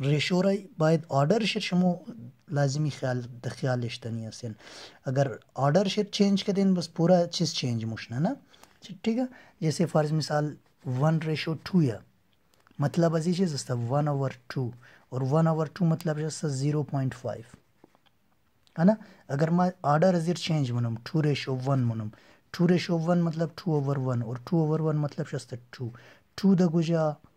ریشوری باید آرډر شد شما لازمی خیال خیال اشتنی هستین اگر آرډر شد چینج کردین بس پورا چیز چینج مشنه نه ٹھیک ہے جیسے فرض مثال ون ریشو ٹو یا مطلب از چیز است ون اوور ٹو اور ون اوور ٹو مطلب است زیرو پوائنٹ فائیو ہے نا اگر ما آرڈر ازیر چینج منم ٹو ریشو ون منم ٹو ریشو ون مطلب ٹو اوور ون اور ٹو اوور ون مطلب شست ٹو ٹو دا گجا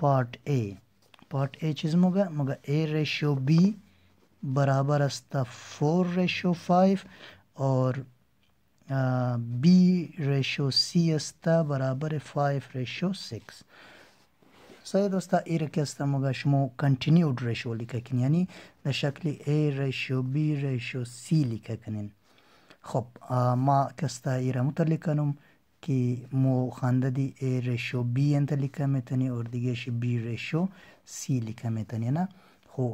پارټ ای پارټ ای چې زموږه موږه ای ریشو بی برابر است فور ریشو فائیو اور بی ریشو سی است برابر فائیو ریشو سکس صحیح دوستا ای رکی است موږه شما کنټینیوډ ریشو لیکه کنین یعنی د شکل ای ریشو بی ریشو سی لیکه کنین خب ما کستا ای را متر لیکنم کی مو خانده دی اے ریشو بی انت لکھا میں تنی اور دیگے شی بی ریشو سی لکھا میں تنی نا خو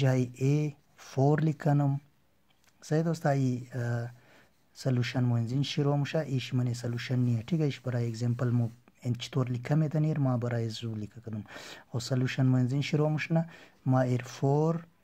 جائی اے فور لکھا نم سید استا ای سلوشن مو انزین شروع مو شا ایش منی سلوشن نی اٹھے گا ایش برائے ایگزیمپل مو انت چطور لکھا میں تنی اور ما برائے زو لکھا کدم خو سلوشن مو انزین شروع مو شنا ما ایر فور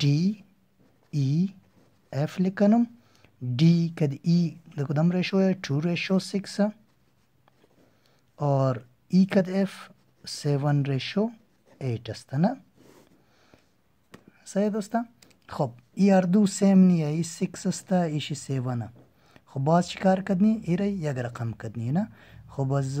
ډي ای اف لیکنم ډي کد ای د کدم ریشو ہے 2 ریشو 6 اور ای کد اف 7 ریشو 8 است نه صحیح دوستا خب ای هر دو سیم نی ہے ای 6 است ایشی 7 خو باز چیکار کدنی ایره یک رقم کدنی نه خو باز